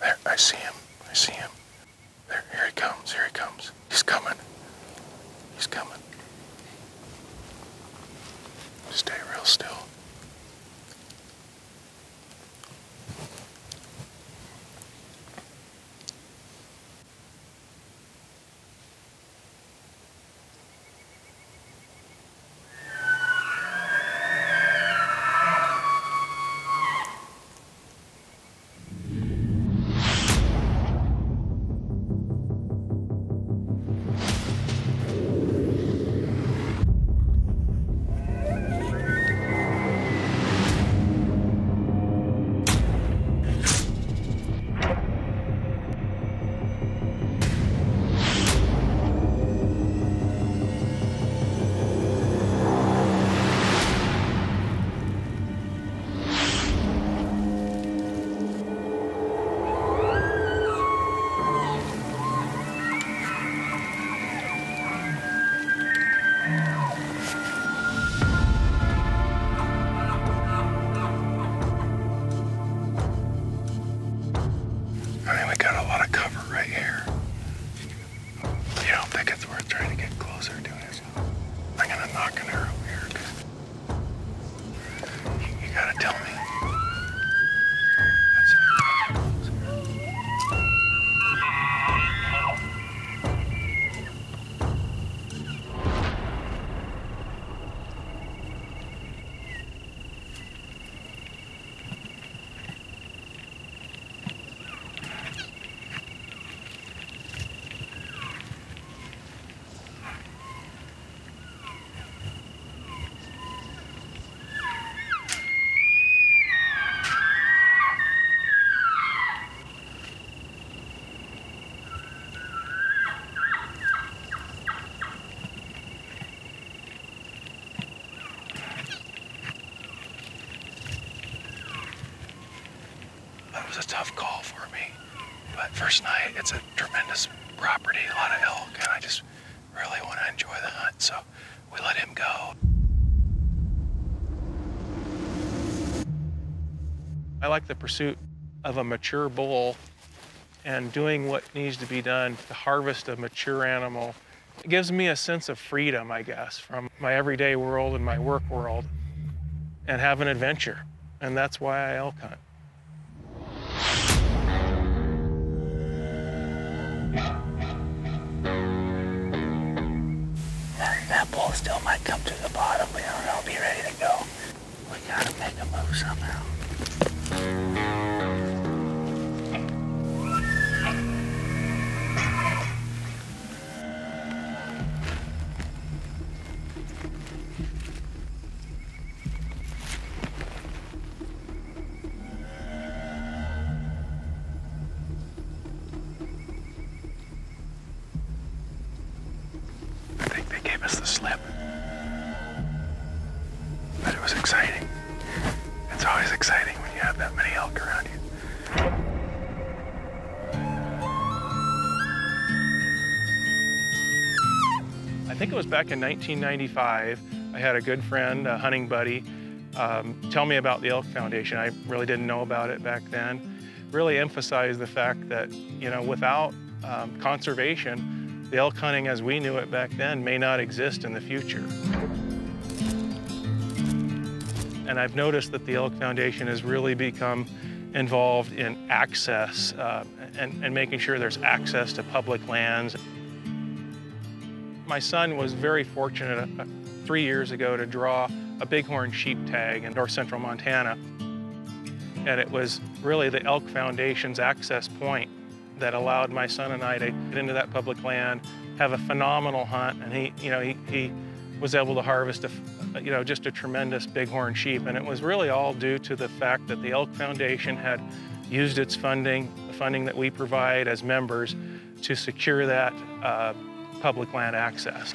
There, I see him. I see him. There, here he comes. Here he comes. He's coming. He's coming. Stay real still. First night, it's a tremendous property, a lot of elk, and I just really want to enjoy the hunt, so we let him go. I like the pursuit of a mature bull and doing what needs to be done to harvest a mature animal. It gives me a sense of freedom, I guess, from my everyday world and my work world and have an adventure. And that's why I elk hunt. That still might come to the bottom. We don't know. Be ready to go. We gotta make a move somehow. Slip. But it was exciting. It's always exciting when you have that many elk around you. I think it was back in 1995. I had a good friend, a hunting buddy, um, tell me about the Elk Foundation. I really didn't know about it back then. Really emphasized the fact that, you know, without um, conservation, the elk hunting as we knew it back then may not exist in the future. And I've noticed that the Elk Foundation has really become involved in access uh, and, and making sure there's access to public lands. My son was very fortunate uh, three years ago to draw a bighorn sheep tag in north central Montana. And it was really the Elk Foundation's access point that allowed my son and I to get into that public land, have a phenomenal hunt, and he, you know, he, he was able to harvest a, you know, just a tremendous bighorn sheep. And it was really all due to the fact that the Elk Foundation had used its funding, the funding that we provide as members, to secure that uh, public land access.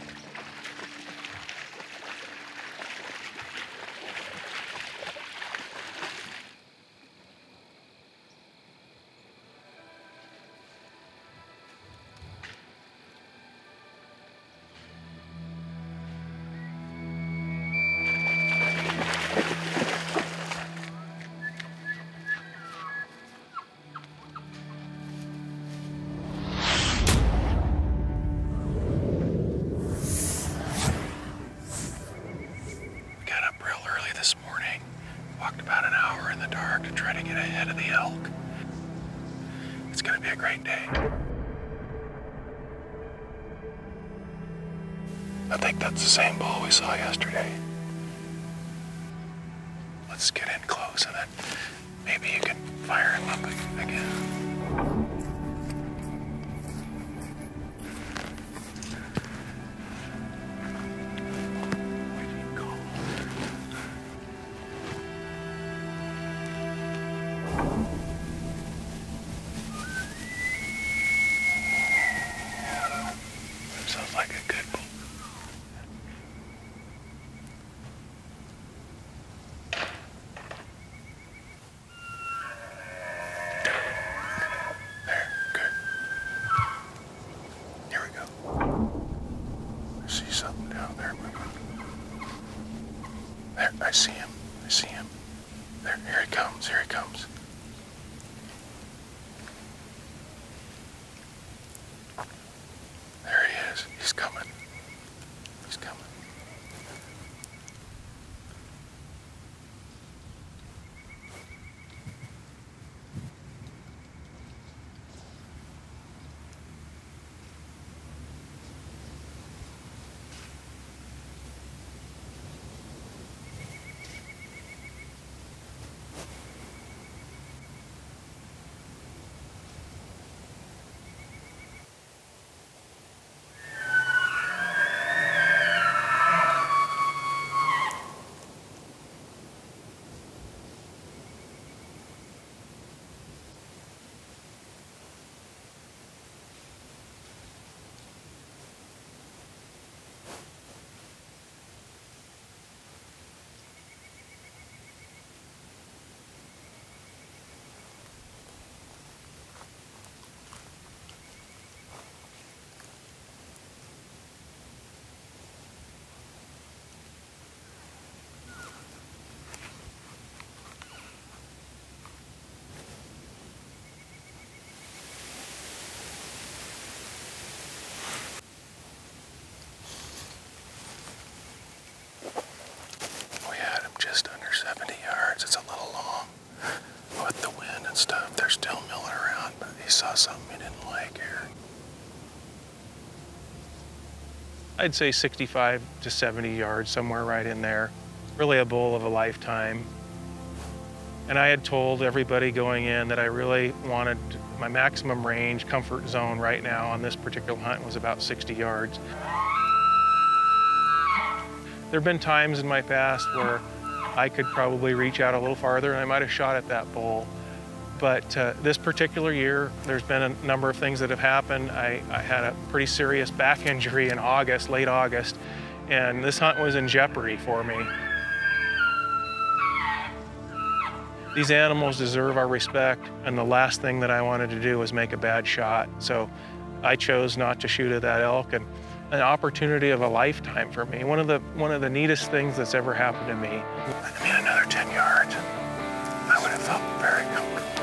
Walked about an hour in the dark to try to get ahead of the elk. It's gonna be a great day. I think that's the same bull we saw yesterday. Let's get in close and then I see him. I see him. There, here he comes. Here he comes. There he is. He's coming. He's coming. We had him just under 70 yards. It's a little long. With the wind and stuff, they're still milling around, but he here. I'd say 65 to 70 yards, somewhere right in there. Really a bull of a lifetime. And I had told everybody going in that I really wanted my maximum range comfort zone right now on this particular hunt was about 60 yards. There have been times in my past where I could probably reach out a little farther and I might have shot at that bull. But uh, this particular year, there's been a number of things that have happened. I, I had a pretty serious back injury in August, late August, and this hunt was in jeopardy for me. These animals deserve our respect, and the last thing that I wanted to do was make a bad shot. So I chose not to shoot at that elk, and an opportunity of a lifetime for me. One of the one of the neatest things that's ever happened to me. I mean, another 10 yards. I would have felt very comfortable.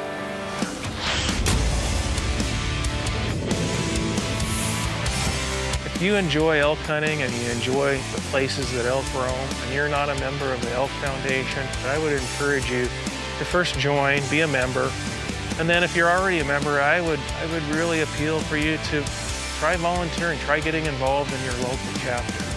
If you enjoy elk hunting and you enjoy the places that elk roam, and you're not a member of the Elk Foundation, I would encourage you to first join, be a member, and then if you're already a member, I would I would really appeal for you to try volunteering, try getting involved in your local chapter.